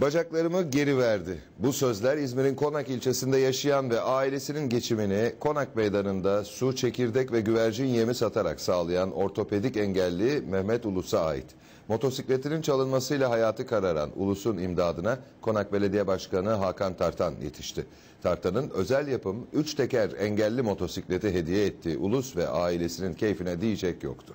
Bacaklarımı geri verdi. Bu sözler İzmir'in Konak ilçesinde yaşayan ve ailesinin geçimini Konak meydanında su, çekirdek ve güvercin yemi satarak sağlayan ortopedik engelli Mehmet Ulus'a ait. Motosikletinin çalınmasıyla hayatı kararan Ulus'un imdadına Konak Belediye Başkanı Hakan Tartan yetişti. Tartan'ın özel yapım 3 teker engelli motosikleti hediye ettiği Ulus ve ailesinin keyfine diyecek yoktu.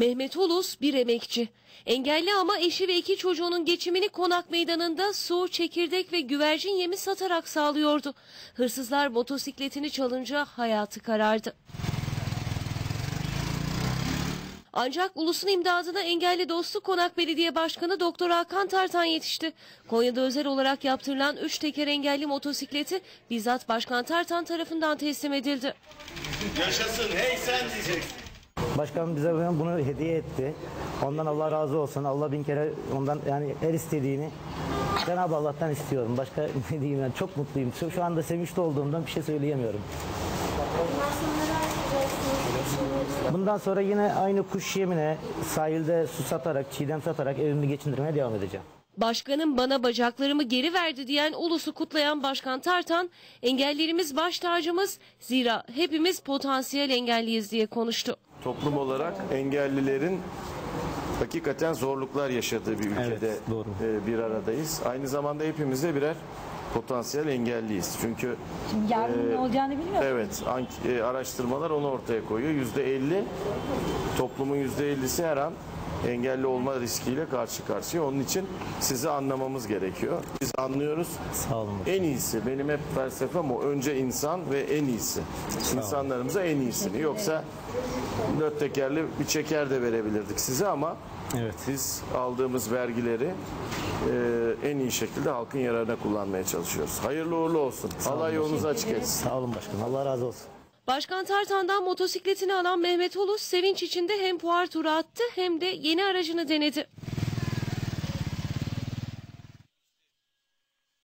Mehmet Ulus bir emekçi. Engelli ama eşi ve iki çocuğunun geçimini konak meydanında su, çekirdek ve güvercin yemi satarak sağlıyordu. Hırsızlar motosikletini çalınca hayatı karardı. Ancak ulusun imdadına engelli dostu Konak Belediye Başkanı Doktor Hakan Tartan yetişti. Konya'da özel olarak yaptırılan 3 teker engelli motosikleti bizzat Başkan Tartan tarafından teslim edildi. Yaşasın hey sen diyeceksin. Başkanım bize bunu hediye etti. Ondan Allah razı olsun. Allah bin kere ondan yani her istediğini Cenab-ı Allah'tan istiyorum. Başka ne diyeyim yani çok mutluyum. Şu, anda sevinçli olduğumdan bir şey söyleyemiyorum. Bundan sonra yine aynı kuş yemine sahilde su satarak, çiğdem satarak evimi geçindirmeye devam edeceğim. Başkanım bana bacaklarımı geri verdi diyen ulusu kutlayan Başkan Tartan, engellerimiz baş tacımız zira hepimiz potansiyel engelliyiz diye konuştu. Toplum olarak engellilerin hakikaten zorluklar yaşadığı bir ülkede Evet, doğru. e, bir aradayız. Aynı zamanda hepimiz de birer potansiyel engelliyiz. Çünkü Yarın ne olacağını bilmiyorum. evet e, araştırmalar onu ortaya koyuyor. Yüzde elli toplumun yüzde ellisi her an engelli olma riskiyle karşı karşıya. Onun için sizi anlamamız gerekiyor. Biz anlıyoruz. Sağ olun. başkanım. En iyisi benim hep felsefem o. Önce insan ve en iyisi. İnsanlarımıza en iyisini. Yoksa dört tekerli bir çeker de verebilirdik size ama Evet. biz aldığımız vergileri e, en iyi şekilde halkın yararına kullanmaya çalışıyoruz. Hayırlı uğurlu olsun. Allah yolunuzu açık etsin. Sağ olun başkanım. Allah razı olsun. Başkan Tartan'dan motosikletini alan Mehmet Ulus sevinç içinde hem puar turu attı hem de yeni aracını denedi.